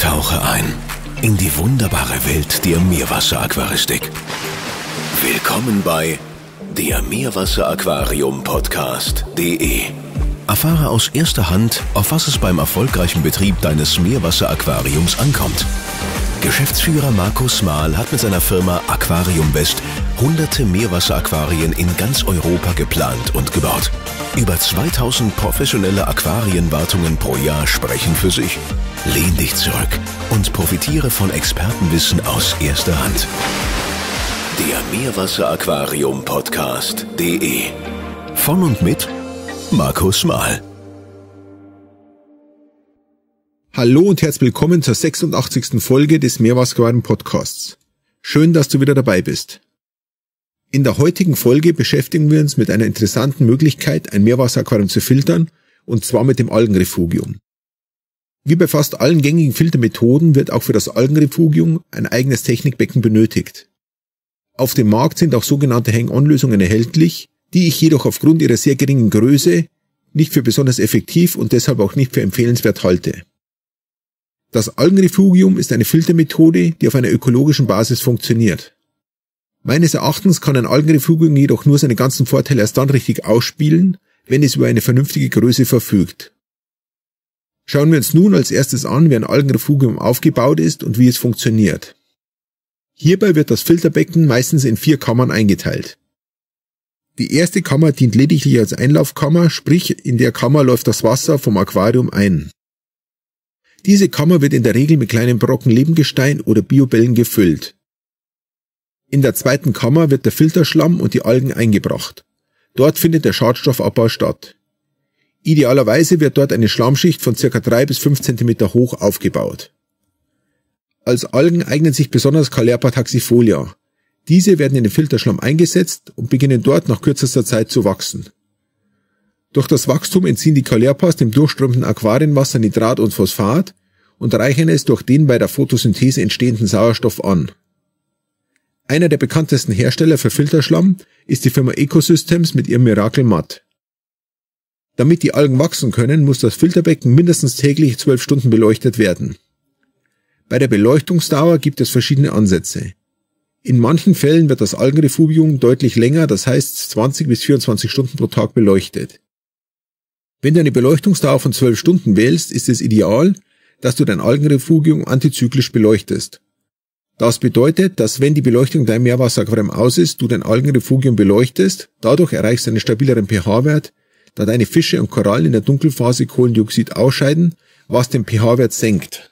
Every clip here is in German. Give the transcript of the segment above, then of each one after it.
Tauche ein in die wunderbare Welt der Meerwasseraquaristik. Willkommen bei der Meerwasseraquarium Podcast.de. Erfahre aus erster Hand, auf was es beim erfolgreichen Betrieb deines Meerwasseraquariums ankommt. Geschäftsführer Markus Mahl hat mit seiner Firma Aquarium West hunderte Meerwasseraquarien in ganz Europa geplant und gebaut. Über 2000 professionelle Aquarienwartungen pro Jahr sprechen für sich. Lehn dich zurück und profitiere von Expertenwissen aus erster Hand. Der Meerwasseraquarium Podcast.de Von und mit Markus Mahl. Hallo und herzlich willkommen zur 86. Folge des Meerwasseraquarium Podcasts. Schön, dass du wieder dabei bist. In der heutigen Folge beschäftigen wir uns mit einer interessanten Möglichkeit, ein Meerwasseraquarium zu filtern, und zwar mit dem Algenrefugium. Wie bei fast allen gängigen Filtermethoden wird auch für das Algenrefugium ein eigenes Technikbecken benötigt. Auf dem Markt sind auch sogenannte Hang-on-Lösungen erhältlich, die ich jedoch aufgrund ihrer sehr geringen Größe nicht für besonders effektiv und deshalb auch nicht für empfehlenswert halte. Das Algenrefugium ist eine Filtermethode, die auf einer ökologischen Basis funktioniert. Meines Erachtens kann ein Algenrefugium jedoch nur seine ganzen Vorteile erst dann richtig ausspielen, wenn es über eine vernünftige Größe verfügt. Schauen wir uns nun als erstes an, wie ein Algenrefugium aufgebaut ist und wie es funktioniert. Hierbei wird das Filterbecken meistens in vier Kammern eingeteilt. Die erste Kammer dient lediglich als Einlaufkammer, sprich in der Kammer läuft das Wasser vom Aquarium ein. Diese Kammer wird in der Regel mit kleinen Brocken Lebengestein oder Biobellen gefüllt. In der zweiten Kammer wird der Filterschlamm und die Algen eingebracht. Dort findet der Schadstoffabbau statt. Idealerweise wird dort eine Schlammschicht von ca. 3 bis 5 cm hoch aufgebaut. Als Algen eignen sich besonders Calerpa taxifolia. Diese werden in den Filterschlamm eingesetzt und beginnen dort nach kürzester Zeit zu wachsen. Durch das Wachstum entziehen die Kalerpas dem durchströmenden Aquarienwasser Nitrat und Phosphat und reichen es durch den bei der Photosynthese entstehenden Sauerstoff an. Einer der bekanntesten Hersteller für Filterschlamm ist die Firma Ecosystems mit ihrem Miracle Matt. Damit die Algen wachsen können, muss das Filterbecken mindestens täglich zwölf Stunden beleuchtet werden. Bei der Beleuchtungsdauer gibt es verschiedene Ansätze. In manchen Fällen wird das Algenrefugium deutlich länger, das heißt 20 bis 24 Stunden pro Tag beleuchtet. Wenn du eine Beleuchtungsdauer von 12 Stunden wählst, ist es ideal, dass du dein Algenrefugium antizyklisch beleuchtest. Das bedeutet, dass wenn die Beleuchtung dein Meerwasseraquarium aus ist, du dein Algenrefugium beleuchtest, dadurch erreichst du einen stabileren pH-Wert, da deine Fische und Korallen in der Dunkelphase Kohlendioxid ausscheiden, was den pH-Wert senkt.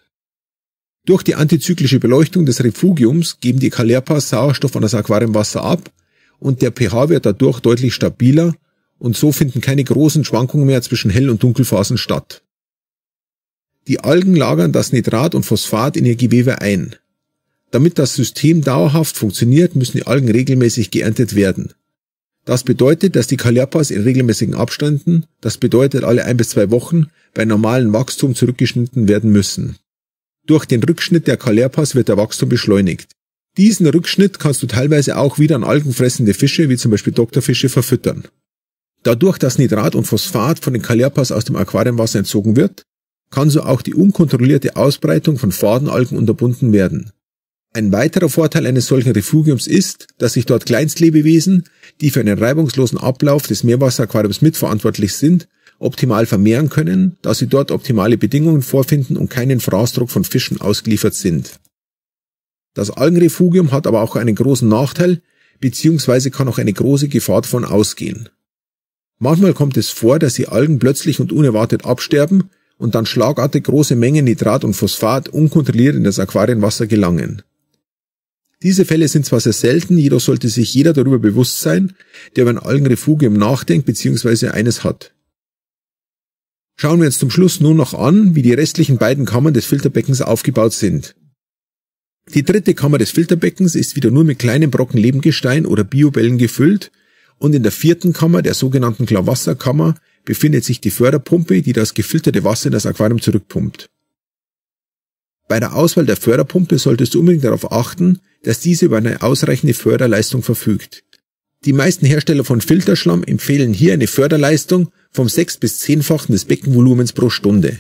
Durch die antizyklische Beleuchtung des Refugiums geben die Kalerpas Sauerstoff an das Aquariumwasser ab und der pH wird dadurch deutlich stabiler und so finden keine großen Schwankungen mehr zwischen Hell- und Dunkelphasen statt. Die Algen lagern das Nitrat und Phosphat in ihr Gewebe ein. Damit das System dauerhaft funktioniert, müssen die Algen regelmäßig geerntet werden. Das bedeutet, dass die Kalerpas in regelmäßigen Abständen, das bedeutet alle ein bis zwei Wochen, bei normalem Wachstum zurückgeschnitten werden müssen. Durch den Rückschnitt der Kalerpas wird der Wachstum beschleunigt. Diesen Rückschnitt kannst du teilweise auch wieder an algenfressende Fische wie zum Beispiel Doktorfische verfüttern. Dadurch, dass Nitrat und Phosphat von den Kalerpas aus dem Aquariumwasser entzogen wird, kann so auch die unkontrollierte Ausbreitung von Fadenalgen unterbunden werden. Ein weiterer Vorteil eines solchen Refugiums ist, dass sich dort Kleinstlebewesen, die für einen reibungslosen Ablauf des Meerwasseraquariums mitverantwortlich sind, optimal vermehren können, da sie dort optimale Bedingungen vorfinden und keinen Fraßdruck von Fischen ausgeliefert sind. Das Algenrefugium hat aber auch einen großen Nachteil, beziehungsweise kann auch eine große Gefahr davon ausgehen. Manchmal kommt es vor, dass die Algen plötzlich und unerwartet absterben und dann schlagartig große Mengen Nitrat und Phosphat unkontrolliert in das Aquarienwasser gelangen. Diese Fälle sind zwar sehr selten, jedoch sollte sich jeder darüber bewusst sein, der über ein Algenrefugium nachdenkt bzw. eines hat. Schauen wir uns zum Schluss nun noch an, wie die restlichen beiden Kammern des Filterbeckens aufgebaut sind. Die dritte Kammer des Filterbeckens ist wieder nur mit kleinen Brocken Lebengestein oder Biobellen gefüllt und in der vierten Kammer, der sogenannten Klarwasserkammer, befindet sich die Förderpumpe, die das gefilterte Wasser in das Aquarium zurückpumpt. Bei der Auswahl der Förderpumpe solltest du unbedingt darauf achten, dass diese über eine ausreichende Förderleistung verfügt. Die meisten Hersteller von Filterschlamm empfehlen hier eine Förderleistung vom 6 bis 10-fachen des Beckenvolumens pro Stunde.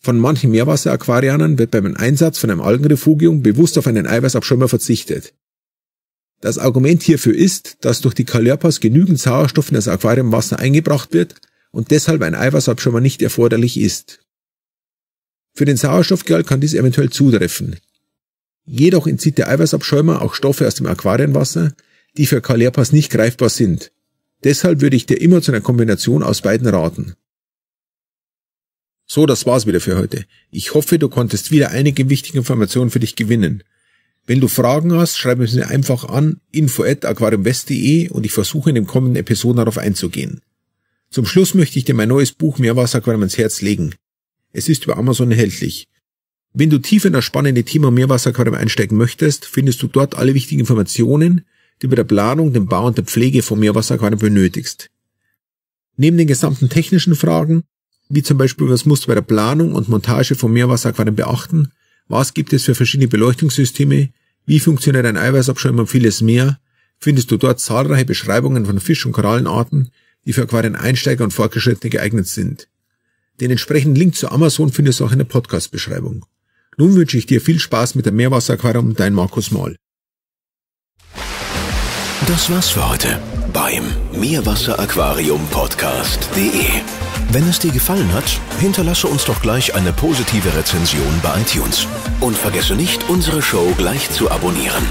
Von manchen Meerwasseraquarianern wird beim Einsatz von einem Algenrefugium bewusst auf einen Eiweißabschäumer verzichtet. Das Argument hierfür ist, dass durch die Kalerpas genügend Sauerstoff in das Aquariumwasser eingebracht wird und deshalb ein Eiweißabschäumer nicht erforderlich ist. Für den Sauerstoffgehalt kann dies eventuell zutreffen. Jedoch entzieht der Eiweißabschäumer auch Stoffe aus dem Aquarienwasser, die für Kalerpas nicht greifbar sind. Deshalb würde ich dir immer zu einer Kombination aus beiden raten. So, das war's wieder für heute. Ich hoffe, du konntest wieder einige wichtige Informationen für dich gewinnen. Wenn du Fragen hast, schreib es mir einfach an info@aquariumwest.de und ich versuche in den kommenden Episoden darauf einzugehen. Zum Schluss möchte ich dir mein neues Buch Meerwasseraquarium ans Herz legen. Es ist über Amazon erhältlich. Wenn du tief in das spannende Thema Meerwasseraquarium einsteigen möchtest, findest du dort alle wichtigen Informationen, die bei der Planung, dem Bau und der Pflege von Meerwasseraquarium benötigst. Neben den gesamten technischen Fragen, wie zum Beispiel was musst du bei der Planung und Montage von Meerwasseraquarien beachten, was gibt es für verschiedene Beleuchtungssysteme, wie funktioniert ein Eiweißabschäumer und vieles mehr, findest du dort zahlreiche Beschreibungen von Fisch- und Korallenarten, die für Aquarieneinsteiger und Fortgeschrittene geeignet sind. Den entsprechenden Link zu Amazon findest du auch in der Podcast-Beschreibung. Nun wünsche ich dir viel Spaß mit dem Meerwasseraquarium, dein Markus Maul. Das war's für heute beim Meerwasseraquarium Podcast.de. Wenn es dir gefallen hat, hinterlasse uns doch gleich eine positive Rezension bei iTunes. Und vergesse nicht, unsere Show gleich zu abonnieren.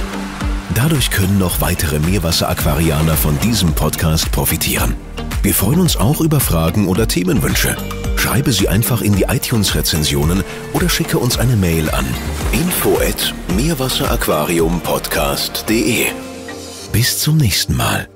Dadurch können noch weitere Meerwasseraquarianer von diesem Podcast profitieren. Wir freuen uns auch über Fragen oder Themenwünsche. Schreibe sie einfach in die iTunes-Rezensionen oder schicke uns eine Mail an info at meerwasseraquariumpodcast.de. Bis zum nächsten Mal.